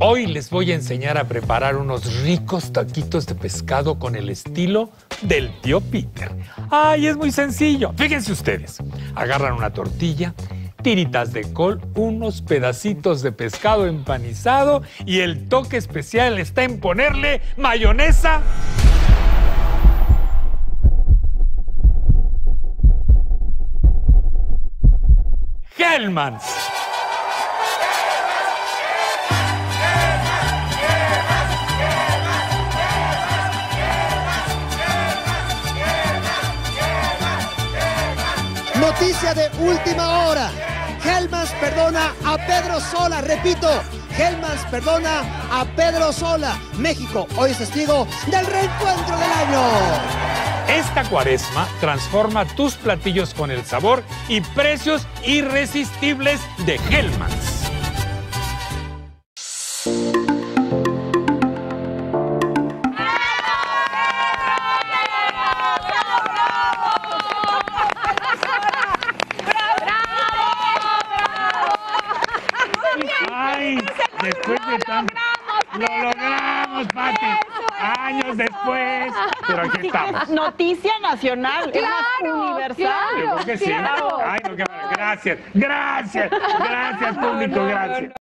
Hoy les voy a enseñar a preparar unos ricos taquitos de pescado con el estilo del tío Peter. Ay, es muy sencillo. Fíjense ustedes. Agarran una tortilla, tiritas de col, unos pedacitos de pescado empanizado y el toque especial está en ponerle mayonesa. Hellmann's. Noticia de última hora. Helmans perdona a Pedro Sola. Repito, Helmans perdona a Pedro Sola. México hoy es testigo del reencuentro del año. Esta cuaresma transforma tus platillos con el sabor y precios irresistibles de Hellmann's. Después de tanto. Lo logramos, Pati. Años después. Pero aquí estamos. Noticia nacional, es más Claro, universal. Yo creo que sí. Claro. Ay, no, qué. Gracias, gracias, gracias, público, gracias.